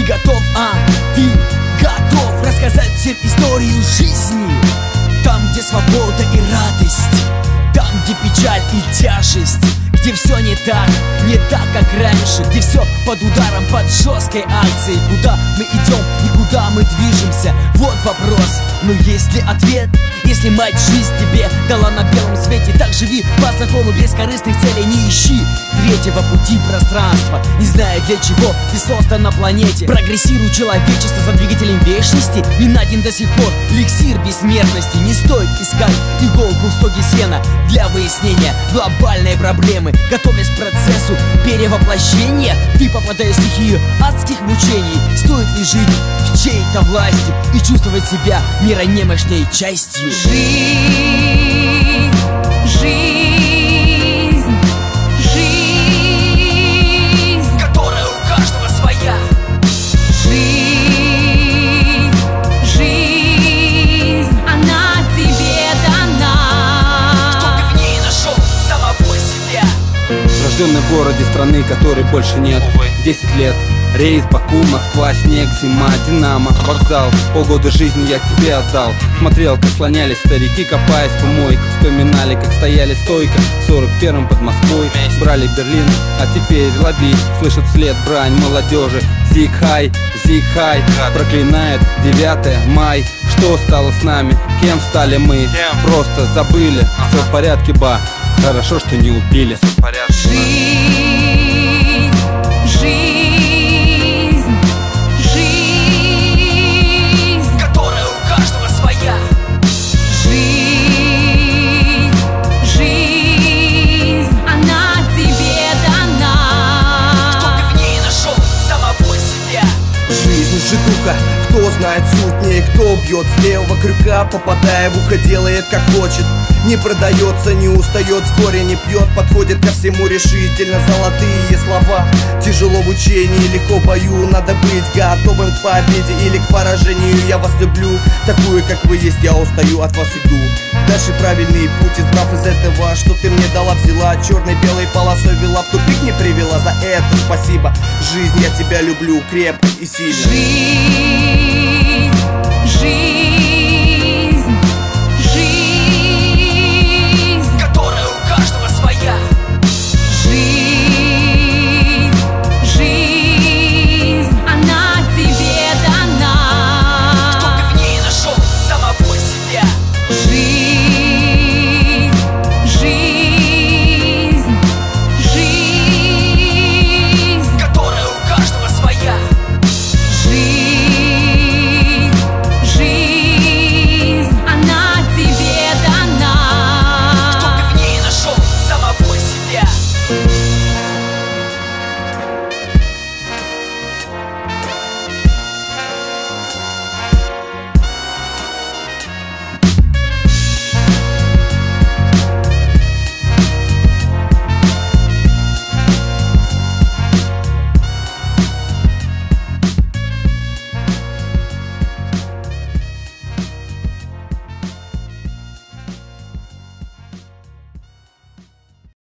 Ты готов, а? Ты готов рассказать всем историю жизни Там, где свобода и радость Там, где печаль и тяжесть где все не так, не так, как раньше. Где все под ударом, под жесткой акцией. Куда мы идем и куда мы движемся? Вот вопрос, но есть ли ответ? Если мать жизнь тебе дала на белом свете Так живи по закону без корыстных целей. Не ищи третьего пути пространства. Не зная для чего ты создан на планете. Прогрессируй человечество за двигателем вечности. Не найден до сих пор эликсир бессмертности. Не стоит искать иголку в стоге сена Для выяснения глобальной проблемы Готовясь к процессу перевоплощения Ты попадаешь в стихию адских мучений. Стоит ли жить в чьей-то власти И чувствовать себя мира немощней частью? Жизнь, Рожденный в городе страны, которой больше нет. 10 лет. Рейс, Баку, Москва, снег, зима, Динамо, вокзал. Полгода жизни я тебе отдал. Смотрел, как слонялись старики, копаясь в помойках. Вспоминали, как стояли стойко. В 41-м под Москвой. Брали Берлин, а теперь лови. Слышат вслед брань молодежи Зиг хай, зиг хай. Проклинает 9 май. Что стало с нами? Кем стали мы? Просто забыли. Все в порядке, ба Хорошо, что не убили. Жизнь, кто знает суть ней, кто бьет с левого крюка, попадая в ухо, делает как хочет. Не продается, не устает, с горя не пьет, подходит ко всему решительно. Золотые слова, тяжело в учении, легко в бою. Надо быть готовым к победе или к поражению. Я вас люблю, такую, как вы есть, я устаю, от вас иду. Дальше правильный путь, избрав из этого, что ты мне дала, взяла черной белой полосой вела, в тупик не привела. За это спасибо. Жизнь, я тебя люблю крепко и сильно. Жизнь,